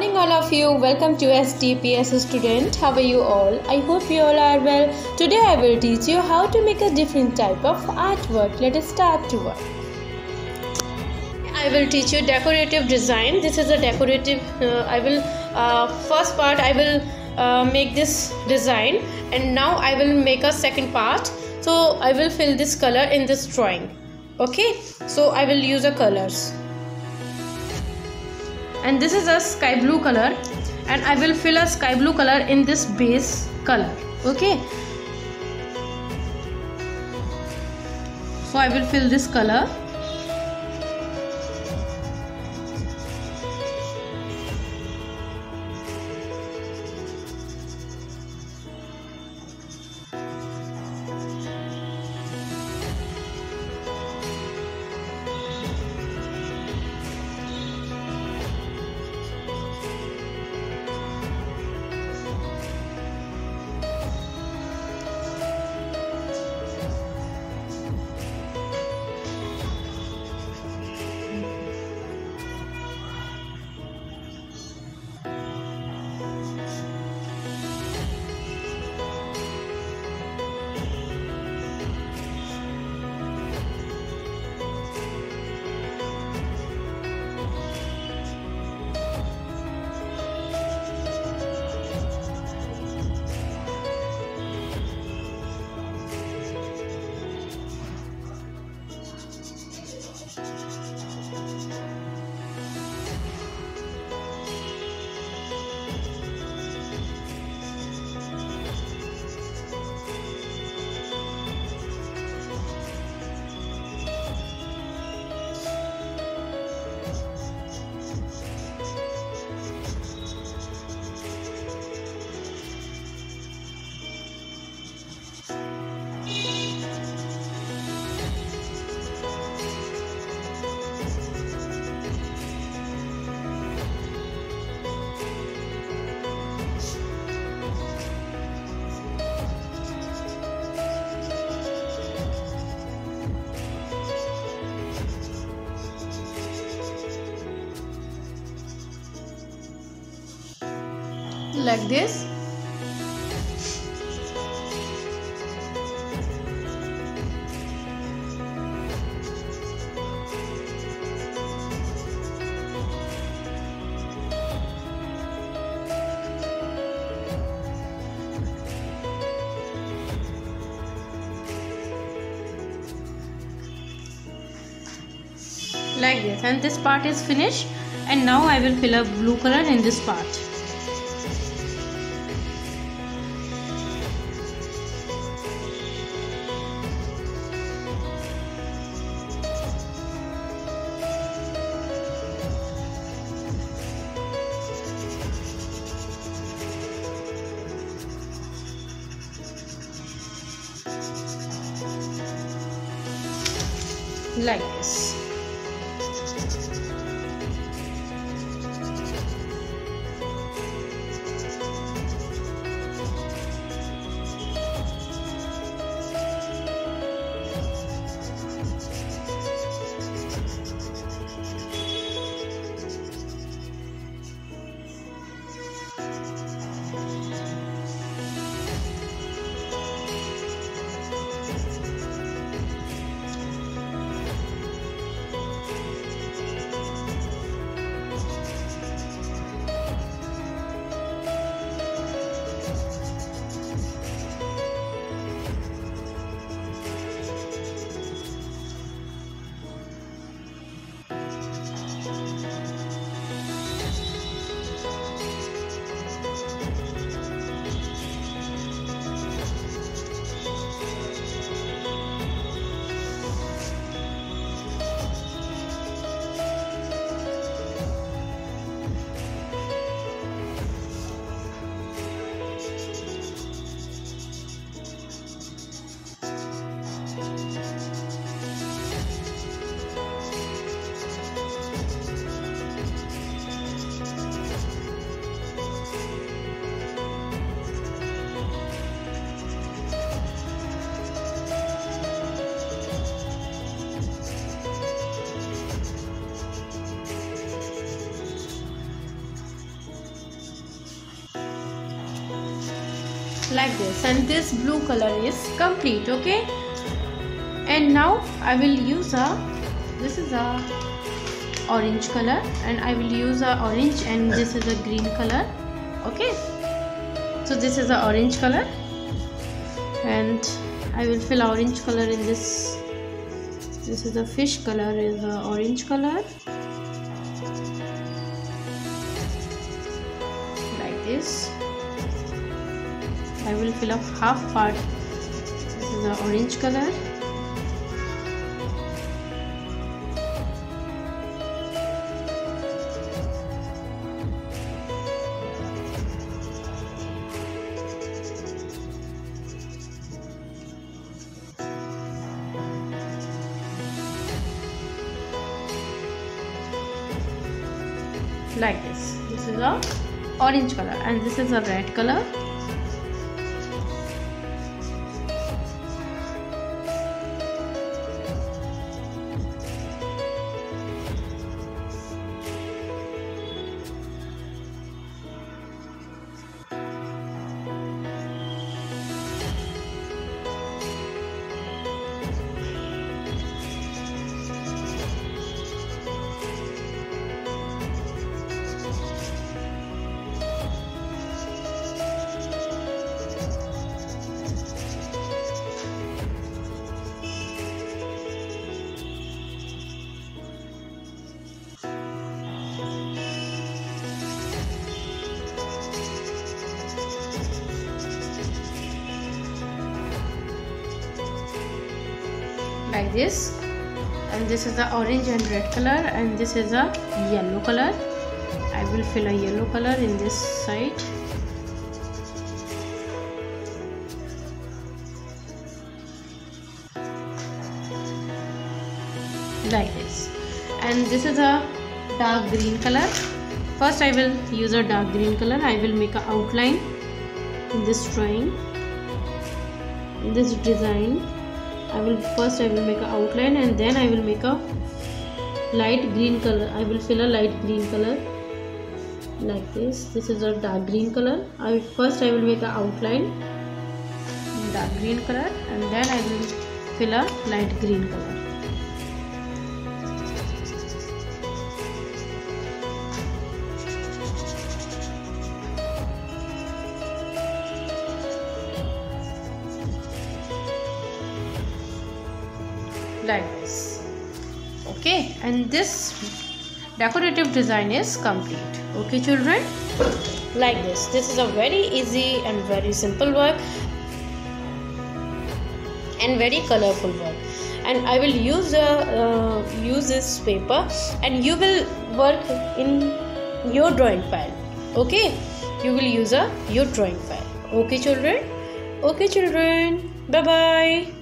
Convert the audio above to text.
morning, all of you. Welcome to STPS student. How are you all? I hope you all are well. Today, I will teach you how to make a different type of artwork. Let us start to work. I will teach you decorative design. This is a decorative. Uh, I will uh, first part. I will uh, make this design, and now I will make a second part. So I will fill this color in this drawing. Okay. So I will use the colors and this is a sky blue color. And I will fill a sky blue color in this base color. Okay? So I will fill this color like this. Like this. And this part is finished. And now I will fill up blue color in this part like this like this. And this blue color is complete okay? And now I will use a this is a orange color. And I will use a orange and this is a green color okay? So this is the orange color. And I will fill orange color in this. This is a fish color is the orange color. Like this I will fill up half part this is the orange color. Like this. This is a orange color and this is a red color like this. And this is the orange and red color and this is a yellow color. I will fill a yellow color in this side. Like this. And this is a dark green color. First I will use a dark green color. I will make an outline in this drawing in this design I will first I will make an outline and then I will make a light green color. I will fill a light green color like this. This is a dark green color. I will, first I will make an outline dark green color and then I will fill a light green color like this okay and this decorative design is complete. Okay children? Like this. This is a very easy and very simple work and very colorful work. And i will use a uh, use this paper and you will work in your drawing file. Okay? You will use a your drawing file. Okay children? Okay children. Bye bye